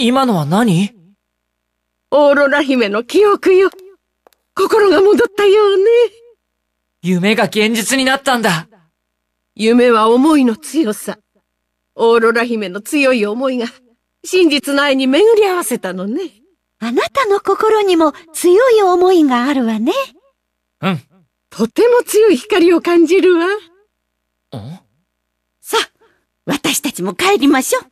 今のは何？オーロラ姫の記憶よ。心が戻ったようね。夢が現実になったんだ。夢は思いの強さ。オーロラ姫の強い思いが真実の愛に巡り合わせたのね。あなたの心にも強い思いがあるわね。うん。とても強い光を感じるわ。んさあ、私たちも帰りましょう。